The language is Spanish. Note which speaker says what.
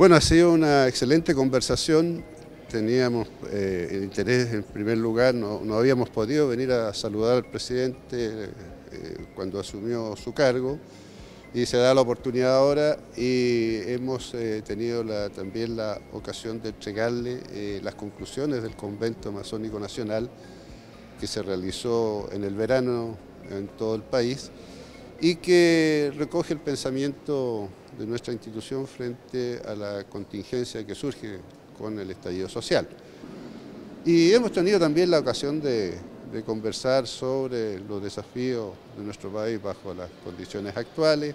Speaker 1: Bueno, ha sido una excelente conversación. Teníamos eh, el interés en primer lugar, no, habíamos podido venir a saludar al presidente eh, cuando asumió su cargo. Y se da la oportunidad ahora y hemos eh, tenido también la ocasión de entregarle las conclusiones del Convento Masónico Nacional que se realizó en el verano en todo el país y que recoge el pensamiento de nuestra institución frente a la contingencia que surge con el estallido social. Y hemos tenido también la ocasión de, conversar sobre los desafíos de nuestro país bajo las condiciones actuales.